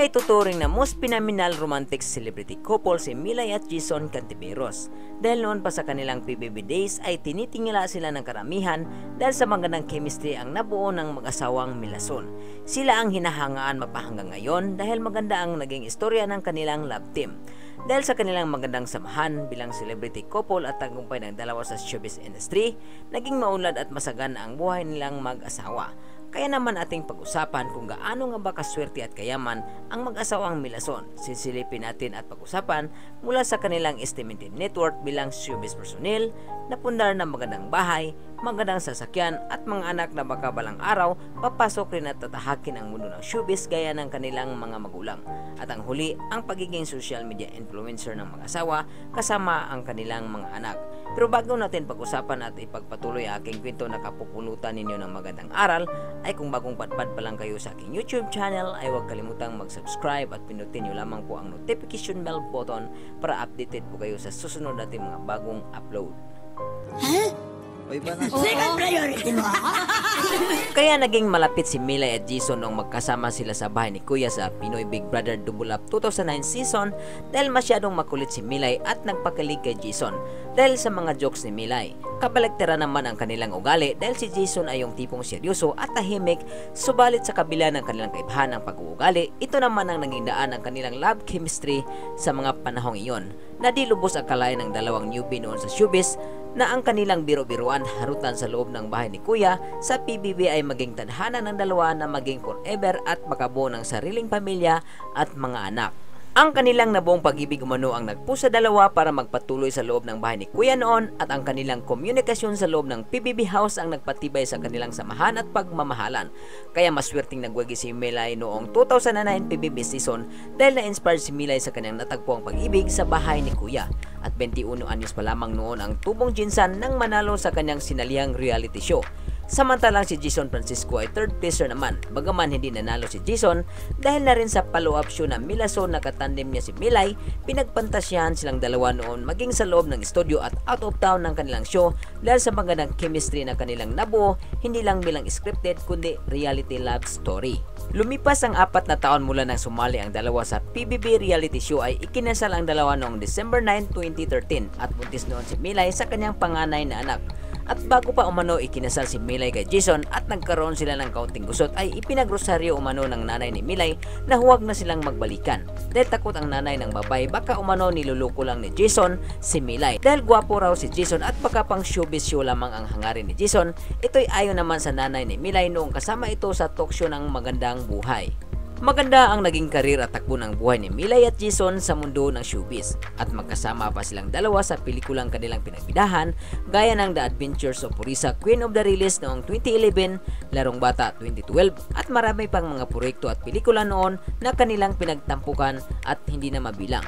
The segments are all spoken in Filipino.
May tuturing na most phenomenal romantic celebrity couple si Milay at Jason Cantiveros. Dahil noon pa sa kanilang PBB days ay tinitingala sila ng karamihan dahil sa magandang chemistry ang nabuo ng mag-asawang Milason. Sila ang hinahangaan mapahanggang ngayon dahil maganda ang naging istorya ng kanilang love team. Dahil sa kanilang magandang samahan bilang celebrity couple at tagumpay ng dalawa sa showbiz industry, naging maunlad at masagan ang buhay nilang mag-asawa. Kaya naman ating pag-usapan kung gaano nga ba kaswerte at kayaman ang mag-asawang Milason. Sisilipin natin at pag-usapan mula sa kanilang estimated net worth bilang showbiz personnel, napundar ng magandang bahay, magandang sasakyan at mga anak na baka balang araw papasok rin at tatahakin ang mundo ng showbiz gaya ng kanilang mga magulang. At ang huli, ang pagiging social media influencer ng mag-asawa kasama ang kanilang mga anak. Pero bago natin pag-usapan at ipagpatuloy ang aking kwento na kapupulutan ninyo ng magandang aral, ay kung bagong padpad pa lang kayo sa aking YouTube channel, ay huwag kalimutang mag-subscribe at pinutin nyo lamang po ang notification bell button para updated po kayo sa susunod natin mga bagong upload. Na? Second priority mo. Kaya naging malapit si Milay at Jason nung magkasama sila sa bahay ni Kuya sa Pinoy Big Brother Double Up 2009 season dahil masyadong makulit si Milay at nagpakilig kay Jason dahil sa mga jokes ni Milay. Kabaligtara naman ang kanilang ugali dahil si Jason ay yung tipong seryoso at tahimik subalit sa kabila ng kanilang kaibahan ng pag-uugali, ito naman ang naging daan ng kanilang love chemistry sa mga panahong iyon na di lubos akalain ng dalawang newbie noon sa showbiz na ang kanilang biro-biruan harutan sa loob ng bahay ni Kuya sa PBB ay maging tadhana ng dalawa na maging forever at makabuo ng sariling pamilya at mga anak. Ang kanilang nabuong pag-ibig umano ang nagpo sa dalawa para magpatuloy sa loob ng bahay ni Kuya noon at ang kanilang komunikasyon sa loob ng PBB House ang nagpatibay sa kanilang samahan at pagmamahalan. Kaya maswerteng nagwagi si Milay noong 2009 PBB season dahil na-inspired si Milay sa kanyang natagpuang pag-ibig sa bahay ni Kuya. At 21 anyos pa lamang noon ang tubong jinsan nang manalo sa kanyang sinalihang reality show. Samantalang si Jason Francisco ay third placer naman, bagaman hindi nanalo si Jason dahil na rin sa follow-up show na Milason na katandem niya si Milay, pinagpantasyahan silang dalawa noon maging sa loob ng studio at out of town ng kanilang show dahil sa magandang chemistry na kanilang nabuo, hindi lang bilang scripted kundi reality love story. Lumipas ang apat na taon mula nang sumali ang dalawa sa PBB reality show ay ikinasal ang dalawa noong December 9, 2013 at buntis noon si Milay sa kanyang panganay na anak. At bago pa umano ikinasal si Milay kay Jason at nagkaroon sila ng kaunting gusot ay ipinagrosaryo umano ng nanay ni Milay na huwag na silang magbalikan. Dahil takot ang nanay ng babae baka umano niluluko lang ni Jason si Milay. Dahil gwapo raw si Jason at baka pang showbiz show lamang ang hangarin ni Jason, ito'y ayon naman sa nanay ni Milay noong kasama ito sa talk show ng magandang buhay. Maganda ang naging karir at takbo ng buhay ni Milay at Jason sa mundo ng showbiz at magkasama pa silang dalawa sa pelikulang kanilang pinagbidahan gaya ng The Adventures of Purisa Queen of the Release noong 2011, Larong Bata 2012 at marami pang mga proyekto at pelikula noon na kanilang pinagtampukan at hindi na mabilang.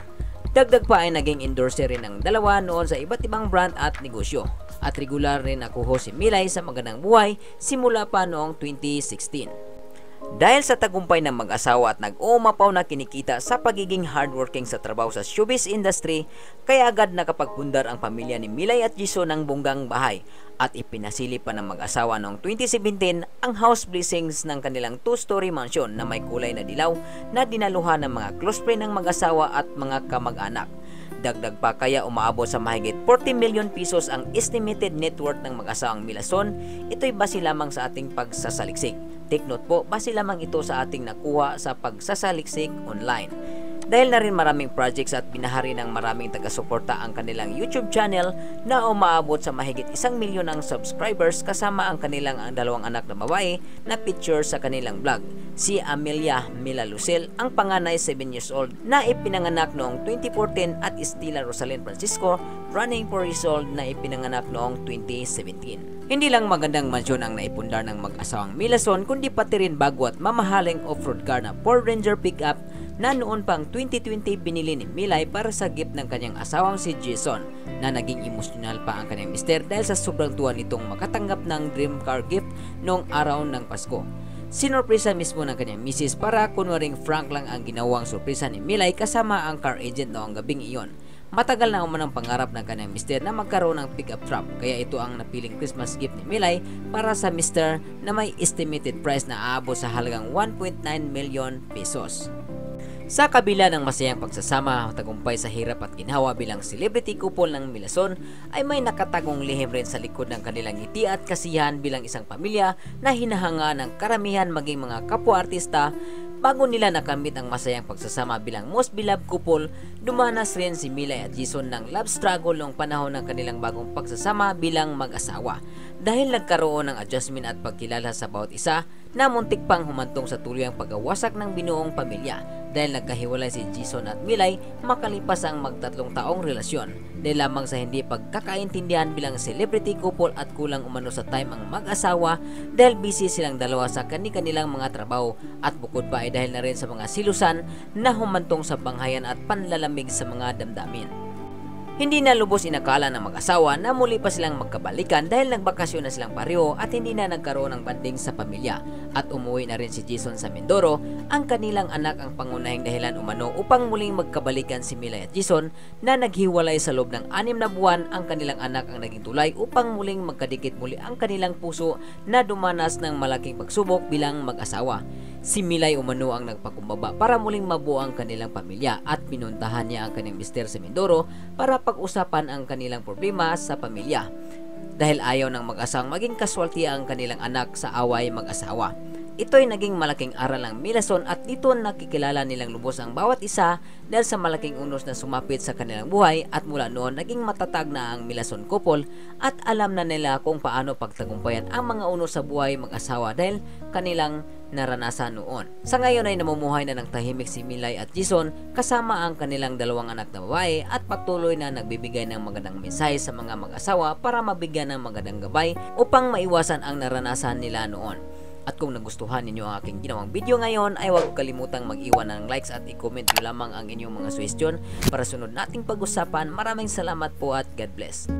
Dagdag pa ay naging endorser rin ng dalawa noon sa iba't ibang brand at negosyo at regular rin nakuho si Milay sa magandang buhay simula pa noong 2016. Dahil sa tagumpay ng mag-asawa at nag-uumapaw na kinikita sa pagiging hardworking sa trabaho sa showbiz industry, kaya agad nakapagpundar ang pamilya ni Milay at Jisoo ng bunggang bahay at ipinasili pa ng mag-asawa noong 2017 ang house blessings ng kanilang two-story mansion na may kulay na dilaw na dinaluhan ng mga close friend ng mag-asawa at mga kamag-anak. Dagdag pa kaya umaabot sa mahigit 40 million pesos ang estimated net worth ng mag-asawang Milason. Ito'y base lamang sa ating pagsasaliksik. Take note po, base lamang ito sa ating nakuha sa pagsasaliksik online. Dahil na rin maraming projects at binahari ng maraming taga-suporta ang kanilang YouTube channel na umaabot sa mahigit isang milyon ng subscribers kasama ang kanilang ang dalawang anak na babae na picture sa kanilang vlog. Si Amelia Mila Lucel, ang panganay 7 years old na ipinanganak noong 2014 at Estila Rosalind Francisco, running for old na ipinanganak noong 2017. Hindi lang magandang mansyon ang naipundar ng mag-asawang Milason kundi pati rin bago at mamahaling off-road car na Ford Ranger pickup na noon pang 2020 binili ni Milay para sa gift ng kanyang asawang si Jason na naging emosyonal pa ang kanyang mister dahil sa sobrang tuwa nitong makatanggap ng dream car gift noong araw ng Pasko. Sinorpresa mismo ng kanyang misis para kunwaring frank lang ang ginawang sorpresa ni Milay kasama ang car agent noong gabing iyon. Matagal na umanang pangarap ng kanyang mister na magkaroon ng pickup truck kaya ito ang napiling Christmas gift ni Milay para sa mister na may estimated price na aabot sa halagang 1.9 million pesos. Sa kabila ng masayang pagsasama, tagumpay sa hirap at ginhawa bilang celebrity couple ng Milason, ay may nakatagong lihim rin sa likod ng kanilang ngiti at kasiyahan bilang isang pamilya na hinahanga ng karamihan maging mga kapwa-artista Bago nila nakamit ang masayang pagsasama bilang most beloved couple, dumanas rin si Mila at Jason ng love struggle noong panahon ng kanilang bagong pagsasama bilang mag-asawa. Dahil nagkaroon ng adjustment at pagkilala sa bawat isa, na muntik pang humantong sa tuluyang pagkawasak ng binuong pamilya dahil nagkahiwalay si Jason at Milay makalipas ang magtatlong taong relasyon dahil lamang sa hindi pagkakaintindihan bilang celebrity couple at kulang umano sa time ang mag-asawa dahil busy silang dalawa sa kani-kanilang mga trabaho at bukod pa ay dahil na rin sa mga silusan na humantong sa banghayan at panlalamig sa mga damdamin. Hindi na lubos inakala ng mag-asawa na muli pa silang magkabalikan dahil nagbakasyon na silang pareho at hindi na nagkaroon ng banding sa pamilya. At umuwi na rin si Jason sa Mindoro, ang kanilang anak ang pangunahing dahilan umano upang muling magkabalikan si Mila at Jason na naghiwalay sa loob ng anim na buwan ang kanilang anak ang naging tulay upang muling magkadikit muli ang kanilang puso na dumanas ng malaking pagsubok bilang mag-asawa. Si Milay umano ang nagpakumbaba para muling mabuo ang kanilang pamilya at pinuntahan niya ang kanyang mister sa Mindoro para pag-usapan ang kanilang problema sa pamilya. Dahil ayaw ng mag-asang maging kaswalti ang kanilang anak sa away mag-asawa. Ito ay naging malaking aral ng Milason at dito nakikilala nilang lubos ang bawat isa dahil sa malaking unos na sumapit sa kanilang buhay at mula noon naging matatag na ang Milason couple at alam na nila kung paano pagtagumpayan ang mga unos sa buhay mag-asawa dahil kanilang naranasan noon. Sa ngayon ay namumuhay na ng tahimik si Milay at Jason kasama ang kanilang dalawang anak na babae at patuloy na nagbibigay ng magandang mensahe sa mga mag-asawa para mabigyan ng magandang gabay upang maiwasan ang naranasan nila noon. At kung nagustuhan ninyo ang aking ginawang video ngayon ay huwag kalimutang mag-iwan ng likes at i-comment nyo lamang ang inyong mga suggestion para sunod nating pag-usapan. Maraming salamat po at God bless.